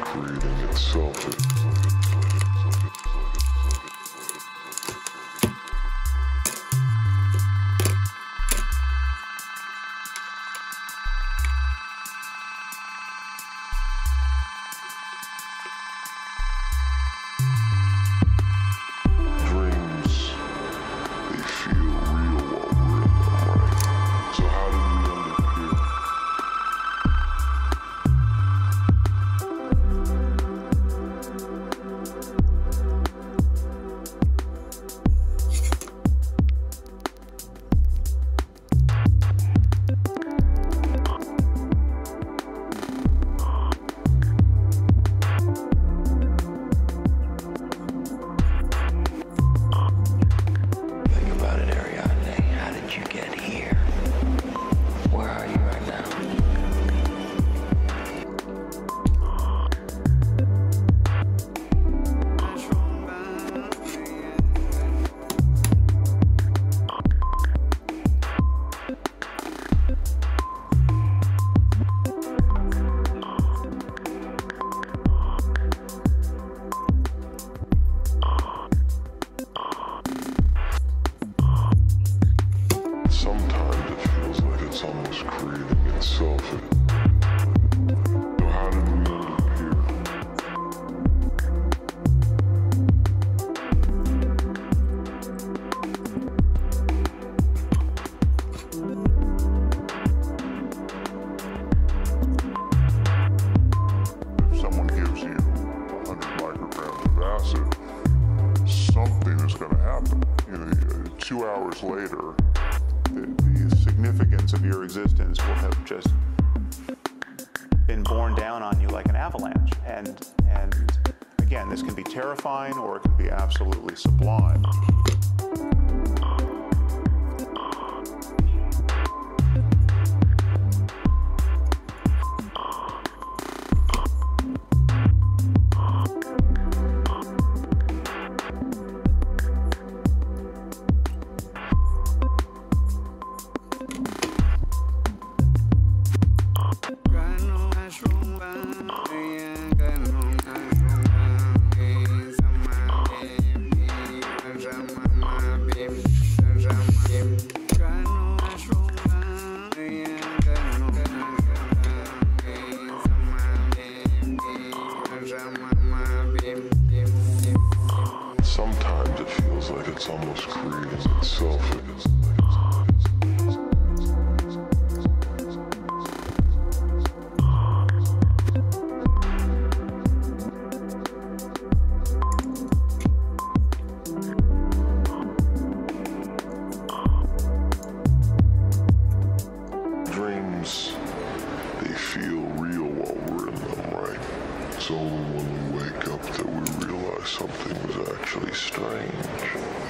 creating itself. Existence will have just been borne down on you like an avalanche. And and again, this can be terrifying or it can be absolutely sublime. Like it's almost creating itself. Dreams, they feel real while we're in them, right? It's only when we wake up that we something was actually strange.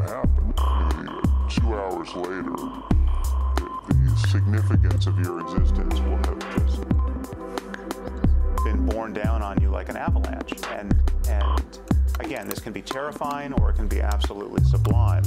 Two hours later, the, the significance of your existence will have just been borne down on you like an avalanche. And and again, this can be terrifying or it can be absolutely sublime.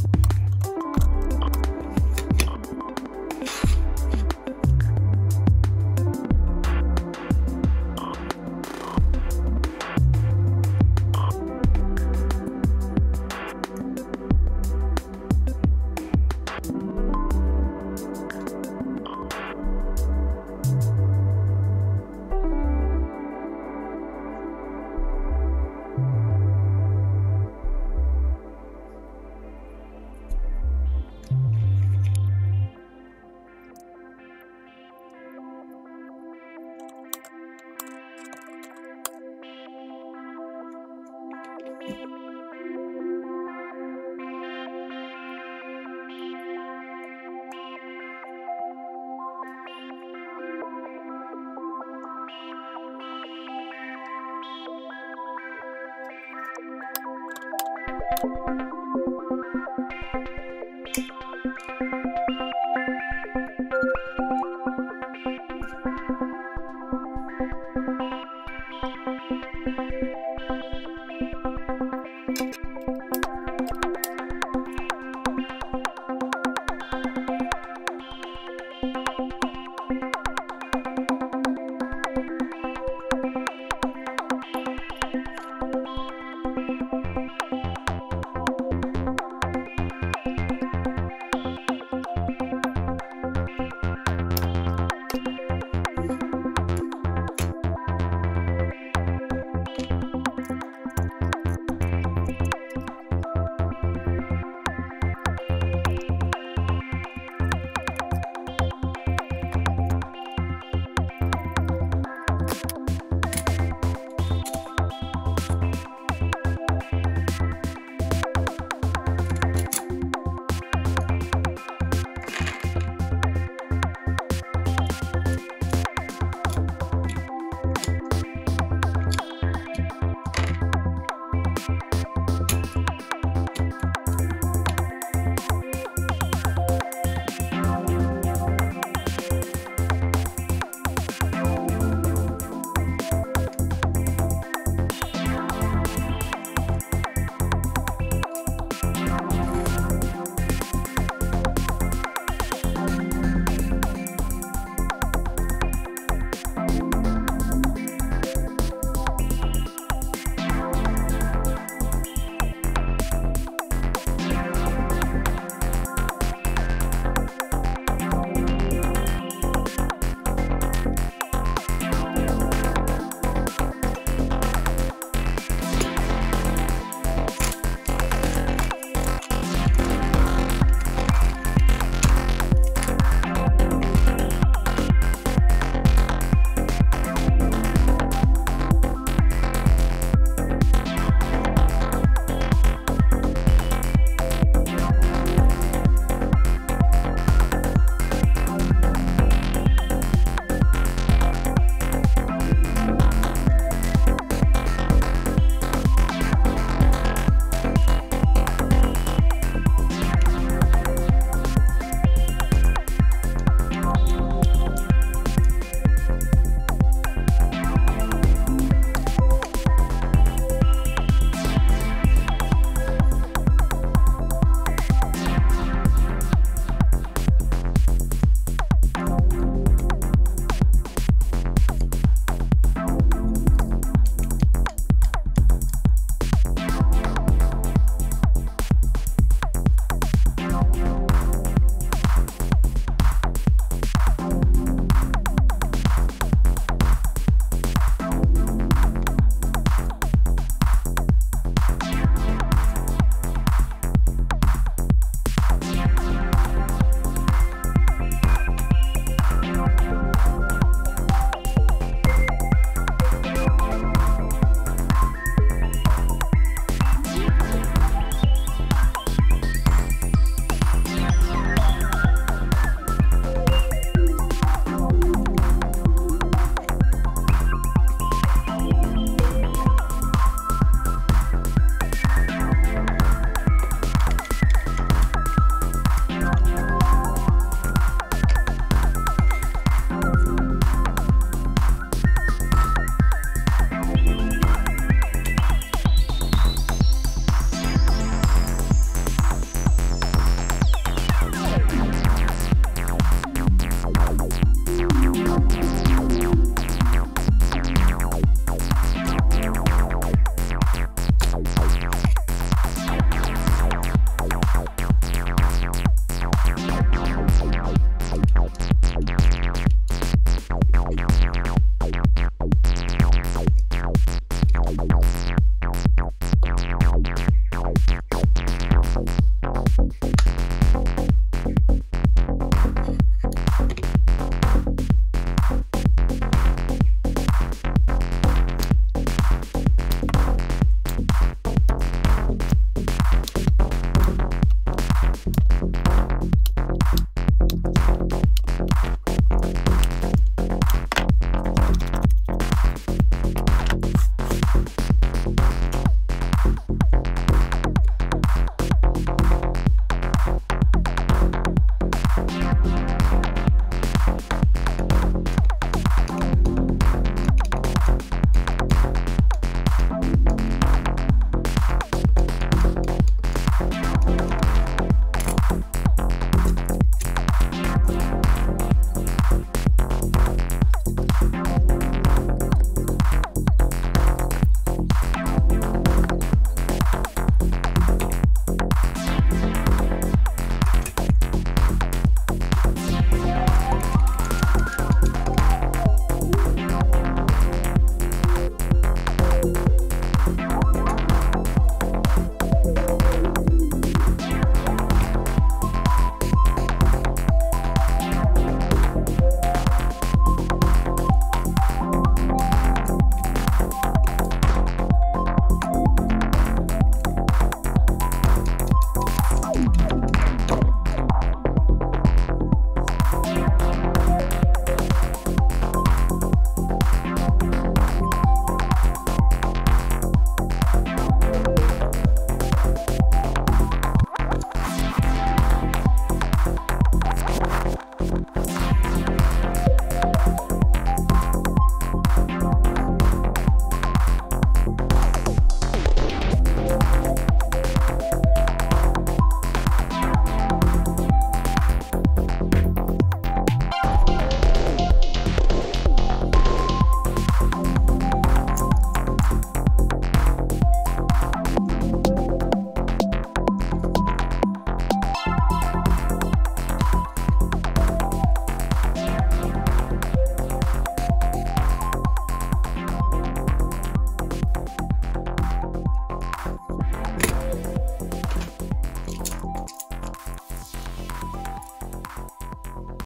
Thank you.